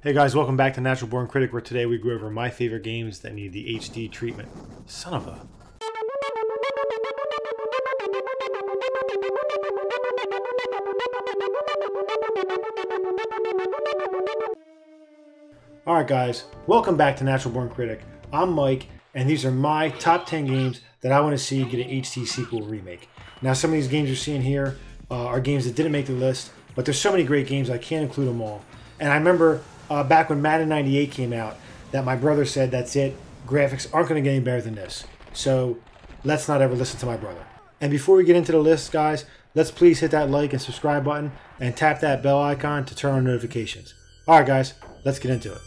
Hey guys, welcome back to Natural Born Critic, where today we go over my favorite games that need the HD treatment. Son of a. Alright guys, welcome back to Natural Born Critic. I'm Mike, and these are my top 10 games that I want to see get an HD sequel remake. Now some of these games you're seeing here uh, are games that didn't make the list, but there's so many great games I can't include them all. And I remember uh, back when Madden 98 came out that my brother said, that's it, graphics aren't going to get any better than this. So let's not ever listen to my brother. And before we get into the list, guys, let's please hit that like and subscribe button and tap that bell icon to turn on notifications. Alright guys, let's get into it.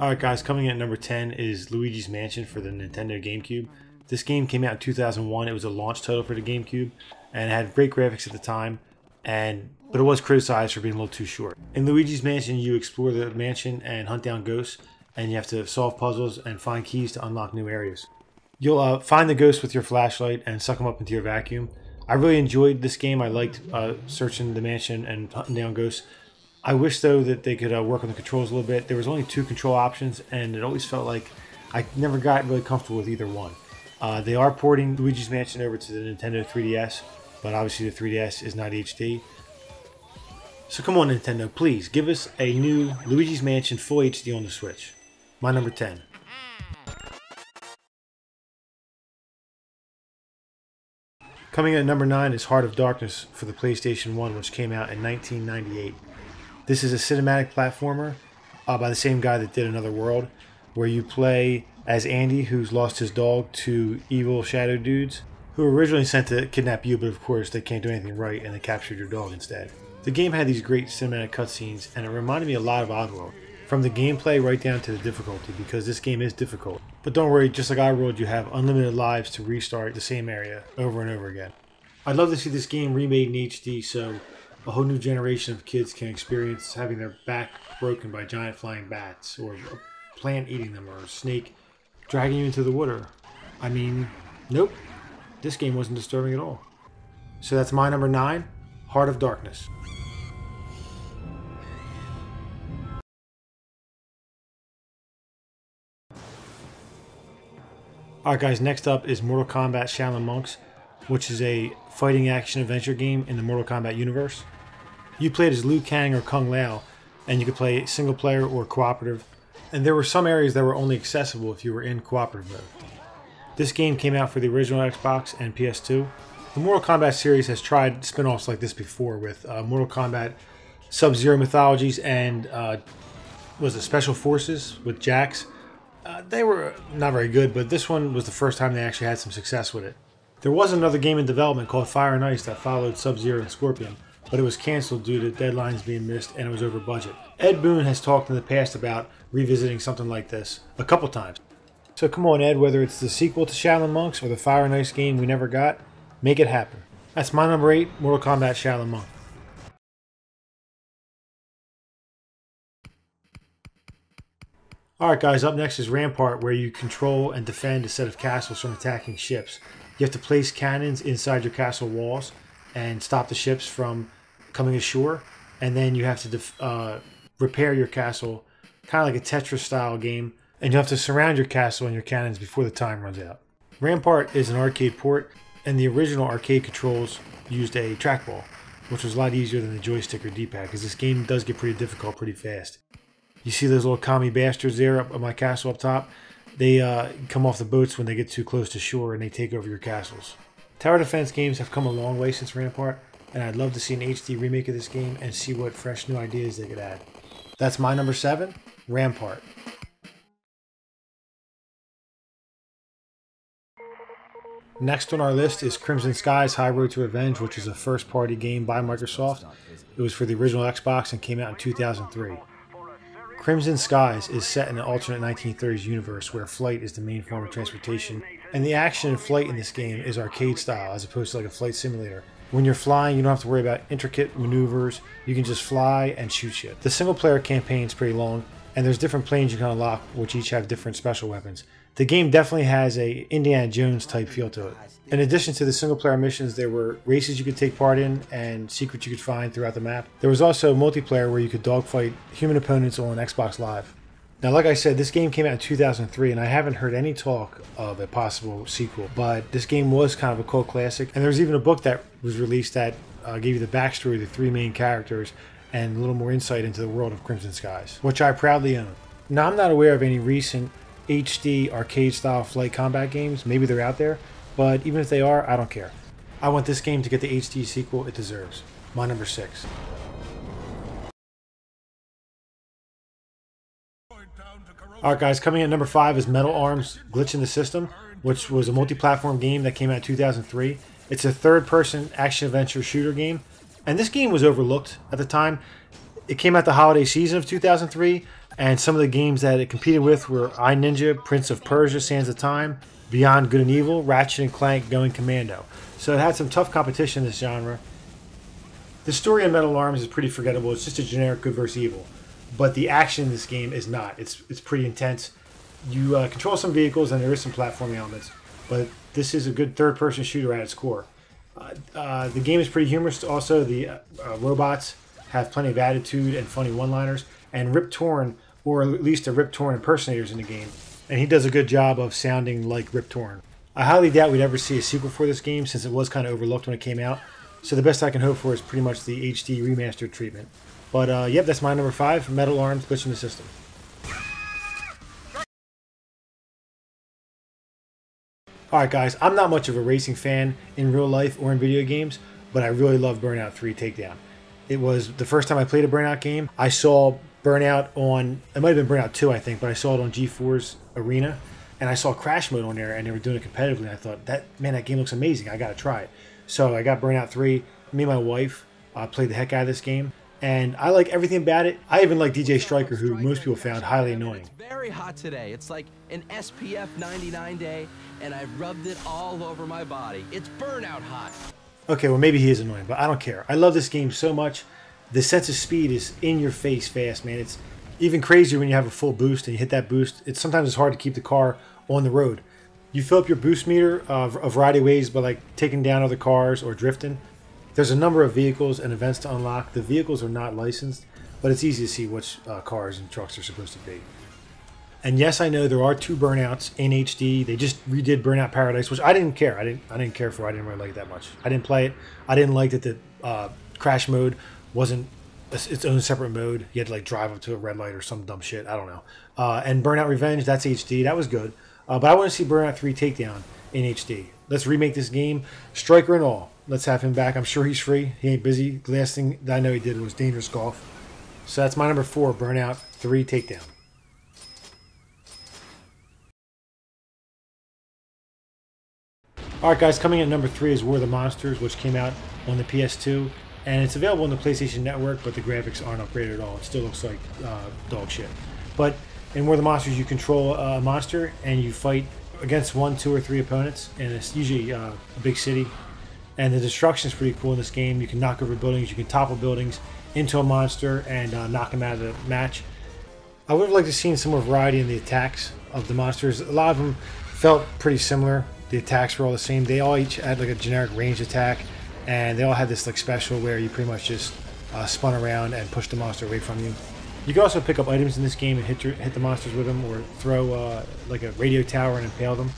Alright guys, coming in at number 10 is Luigi's Mansion for the Nintendo GameCube. This game came out in 2001. It was a launch title for the GameCube and had great graphics at the time, and but it was criticized for being a little too short. In Luigi's Mansion, you explore the mansion and hunt down ghosts, and you have to solve puzzles and find keys to unlock new areas. You'll uh, find the ghosts with your flashlight and suck them up into your vacuum. I really enjoyed this game. I liked uh, searching the mansion and hunting down ghosts. I wish though that they could uh, work on the controls a little bit. There was only two control options, and it always felt like I never got really comfortable with either one. Uh, they are porting Luigi's Mansion over to the Nintendo 3DS, but obviously the 3DS is not HD. So come on Nintendo, please give us a new Luigi's Mansion Full HD on the Switch. My number 10. Coming in at number 9 is Heart of Darkness for the PlayStation 1, which came out in 1998. This is a cinematic platformer uh, by the same guy that did Another World, where you play as Andy, who's lost his dog to evil shadow dudes, who were originally sent to kidnap you, but of course they can't do anything right and they captured your dog instead. The game had these great cinematic cutscenes, and it reminded me a lot of Oddworld, from the gameplay right down to the difficulty, because this game is difficult. But don't worry, just like Oddworld, you have unlimited lives to restart the same area over and over again. I'd love to see this game remade in HD so a whole new generation of kids can experience having their back broken by giant flying bats, or a plant eating them, or a snake dragging you into the water. I mean, nope, this game wasn't disturbing at all. So that's my number nine, Heart of Darkness. Alright guys, next up is Mortal Kombat Shaolin Monks, which is a fighting action adventure game in the Mortal Kombat universe. You played as Liu Kang or Kung Lao, and you could play single player or cooperative, and there were some areas that were only accessible if you were in cooperative mode. This game came out for the original Xbox and PS2. The Mortal Kombat series has tried spin offs like this before with uh, Mortal Kombat Sub Zero Mythologies and uh, was it Special Forces with Jax. Uh, they were not very good, but this one was the first time they actually had some success with it. There was another game in development called Fire and Ice that followed Sub Zero and Scorpion, but it was canceled due to deadlines being missed and it was over budget. Ed Boon has talked in the past about revisiting something like this a couple times. So come on, Ed, whether it's the sequel to Shaolin Monks or the Fire and Ice game we never got, make it happen. That's my number 8, Mortal Kombat Shaolin Monk. Alright guys, up next is Rampart, where you control and defend a set of castles from attacking ships. You have to place cannons inside your castle walls and stop the ships from coming ashore. And then you have to uh, repair your castle, kind of like a Tetris style game. And you have to surround your castle and your cannons before the time runs out. Rampart is an arcade port, and the original arcade controls used a trackball, which was a lot easier than the joystick or D-pad, because this game does get pretty difficult pretty fast. You see those little commie bastards there up at my castle up top? They uh, come off the boats when they get too close to shore and they take over your castles. Tower defense games have come a long way since Rampart, and I'd love to see an HD remake of this game and see what fresh new ideas they could add. That's my number 7, Rampart. Next on our list is Crimson Skies High Road to Revenge, which is a first party game by Microsoft. It was for the original Xbox and came out in 2003. Crimson Skies is set in an alternate 1930s universe where flight is the main form of transportation, and the action and flight in this game is arcade style as opposed to like a flight simulator. When you're flying, you don't have to worry about intricate maneuvers, you can just fly and shoot shit. The single player campaign is pretty long, and there's different planes you can unlock, which each have different special weapons. The game definitely has a Indiana Jones type feel to it. In addition to the single player missions, there were races you could take part in and secrets you could find throughout the map. There was also multiplayer where you could dogfight human opponents on Xbox Live. Now, like I said, this game came out in 2003, and I haven't heard any talk of a possible sequel. But this game was kind of a cult classic, and there was even a book that was released that uh, gave you the backstory of the three main characters and a little more insight into the world of Crimson Skies, which I proudly own. Now, I'm not aware of any recent HD arcade style flight combat games. Maybe they're out there, but even if they are, I don't care. I want this game to get the HD sequel it deserves. My number six. Alright guys, coming in number 5 is Metal Arms Glitch in the System, which was a multi-platform game that came out in 2003. It's a third-person action-adventure shooter game, and this game was overlooked at the time. It came out the holiday season of 2003, and some of the games that it competed with were I Ninja, Prince of Persia, Sands of Time, Beyond Good and Evil, Ratchet and Clank, Going Commando. So it had some tough competition in this genre. The story in Metal Arms is pretty forgettable. It's just a generic good versus evil but the action in this game is not. It's it's pretty intense. You uh, control some vehicles and there is some platforming elements, but this is a good third-person shooter at its core. Uh, uh, the game is pretty humorous. Also, the uh, uh, robots have plenty of attitude and funny one-liners. And Rip Torn, or at least a Rip Torn impersonator, is in the game, and he does a good job of sounding like Rip Torn. I highly doubt we'd ever see a sequel for this game since it was kind of overlooked when it came out. So the best I can hope for is pretty much the HD remastered treatment. But uh, yep, that's my number five. Metal Arms glitch in the system. Alright guys, I'm not much of a racing fan in real life or in video games, but I really love Burnout 3 Takedown. It was the first time I played a Burnout game. I saw Burnout on, it might have been Burnout 2 I think, but I saw it on G4's Arena, and I saw Crash Mode on there, and they were doing it competitively, and I thought, that man, that game looks amazing, I gotta try it. So I got Burnout 3, me and my wife uh, played the heck out of this game and I like everything about it. I even like DJ Stryker, who most people found highly annoying. It's very hot today. It's like an SPF 99 day, and I rubbed it all over my body. It's burnout hot. Okay, well maybe he is annoying, but I don't care. I love this game so much. The sense of speed is in your face fast, man. It's even crazier when you have a full boost and you hit that boost. It's sometimes it's hard to keep the car on the road. You fill up your boost meter uh, a variety of ways by like taking down other cars or drifting. There's a number of vehicles and events to unlock. The vehicles are not licensed, but it's easy to see which uh, cars and trucks are supposed to be. And yes, I know there are two burnouts in HD. They just redid Burnout Paradise, which I didn't care. I didn't. I didn't care for. I didn't really like it that much. I didn't play it. I didn't like that the uh, crash mode wasn't its own separate mode. You had to like drive up to a red light or some dumb shit. I don't know. Uh, and Burnout Revenge, that's HD. That was good. Uh, but I want to see Burnout 3 Takedown in HD. Let's remake this game, Stryker and all. Let's have him back. I'm sure he's free. He ain't busy. The last thing that I know he did was dangerous golf. So that's my number four, Burnout 3 Takedown. Alright guys, coming in at number 3 is War of the Monsters, which came out on the PS2. And it's available on the PlayStation Network, but the graphics aren't upgraded at all. It still looks like uh, dog shit. But in War of the Monsters, you control a monster and you fight against one, two, or three opponents. And it's usually uh, a big city and the destruction is pretty cool in this game. You can knock over buildings, you can topple buildings into a monster and uh, knock him out of the match. I would have liked to see some more variety in the attacks of the monsters. A lot of them felt pretty similar. The attacks were all the same. They all each had like a generic range attack, and they all had this like special where you pretty much just uh, spun around and pushed the monster away from you. You can also pick up items in this game and hit your, hit the monsters with them, or throw uh, like a radio tower and impale them.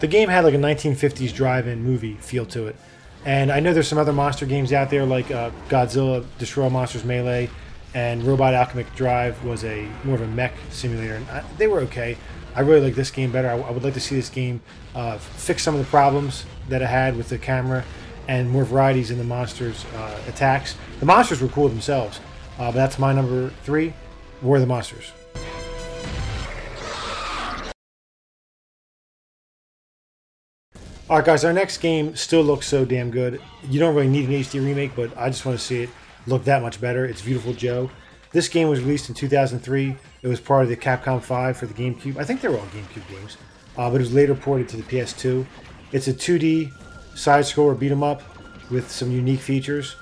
The game had like a 1950s drive-in movie feel to it. And I know there's some other monster games out there like uh, Godzilla Destroy Monsters Melee and Robot Alchemic Drive was a more of a mech simulator. And I, they were okay. I really like this game better. I, I would like to see this game uh, fix some of the problems that it had with the camera and more varieties in the monsters' uh, attacks. The monsters were cool themselves, uh, but that's my number three. War of the Monsters. Alright guys, our next game still looks so damn good. You don't really need an HD remake, but I just want to see it look that much better. It's Beautiful Joe. This game was released in 2003. It was part of the Capcom 5 for the GameCube. I think they were all GameCube games, uh, but it was later ported to the PS2. It's a 2D side-scroller beat 'em up with some unique features.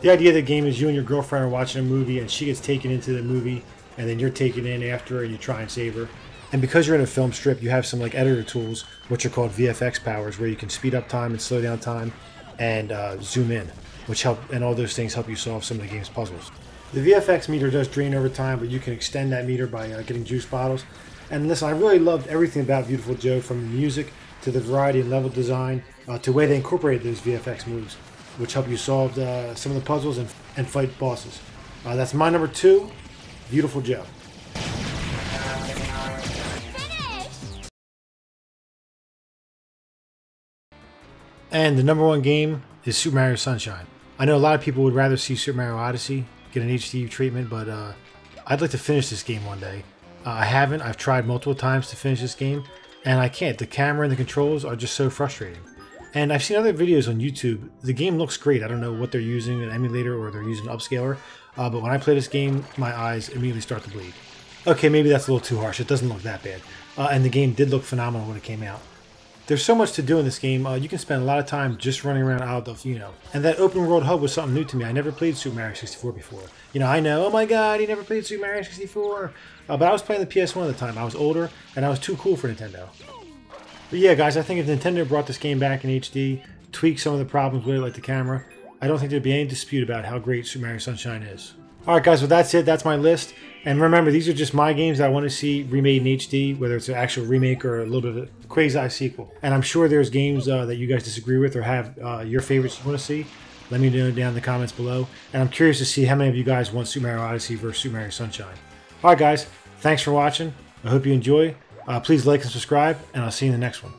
The idea of the game is you and your girlfriend are watching a movie and she gets taken into the movie and then you're taken in after and you try and save her. And because you're in a film strip, you have some like editor tools, which are called VFX powers, where you can speed up time and slow down time and uh, zoom in, which help, and all those things help you solve some of the game's puzzles. The VFX meter does drain over time, but you can extend that meter by uh, getting juice bottles. And listen, I really loved everything about Beautiful Joe, from the music to the variety and level design uh, to the way they incorporated those VFX moves, which help you solve uh, some of the puzzles and, and fight bosses. Uh, that's my number two, Beautiful Joe. And the number one game is Super Mario Sunshine. I know a lot of people would rather see Super Mario Odyssey get an HD treatment, but uh, I'd like to finish this game one day. Uh, I haven't. I've tried multiple times to finish this game, and I can't. The camera and the controls are just so frustrating. And I've seen other videos on YouTube. The game looks great. I don't know what they're using, an emulator or they're using an upscaler. Uh, but when I play this game, my eyes immediately start to bleed. Okay, maybe that's a little too harsh. It doesn't look that bad. Uh, and the game did look phenomenal when it came out. There's so much to do in this game. Uh, you can spend a lot of time just running around Isle Delfino. And that open world hub was something new to me. I never played Super Mario 64 before. You know, I know, oh my god, he never played Super Mario 64. Uh, but I was playing the PS1 at the time. I was older, and I was too cool for Nintendo. But yeah, guys, I think if Nintendo brought this game back in HD, tweaked some of the problems with it, like the camera, I don't think there'd be any dispute about how great Super Mario Sunshine is. Alright guys, well that's it. That's my list. And remember, these are just my games that I want to see remade in HD, whether it's an actual remake or a little bit of a quasi sequel. And I'm sure there's games uh, that you guys disagree with or have uh, your favorites you want to see. Let me know down in the comments below. And I'm curious to see how many of you guys want Super Mario Odyssey versus Super Mario Sunshine. Alright guys, thanks for watching. I hope you enjoy. Uh, please like and subscribe, and I'll see you in the next one.